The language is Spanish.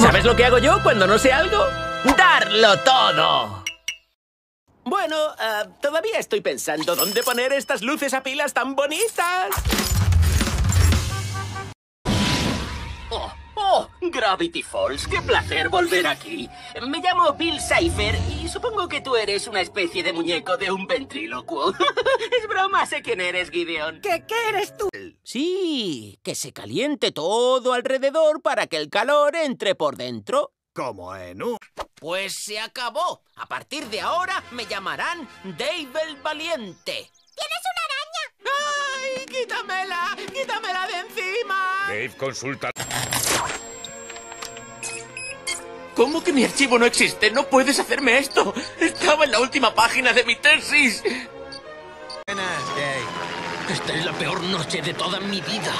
¿Sabes lo que hago yo cuando no sé algo? ¡Darlo todo! Bueno, ah, todavía estoy pensando dónde poner estas luces a pilas tan bonitas. Oh, oh, Gravity Falls, qué placer volver aquí. Me llamo Bill Cipher y supongo que tú eres una especie de muñeco de un ventrílocuo. es broma, sé quién eres, Gideon. ¿Qué, qué eres tú? Sí, que se caliente todo alrededor para que el calor entre por dentro. Como en un... Pues se acabó. A partir de ahora me llamarán Dave el Valiente. ¡Tienes una araña! ¡Ay, quítamela! ¡Quítamela de encima! Dave, consulta... ¿Cómo que mi archivo no existe? ¡No puedes hacerme esto! Estaba en la última página de mi tesis. Esta es la peor noche de toda mi vida.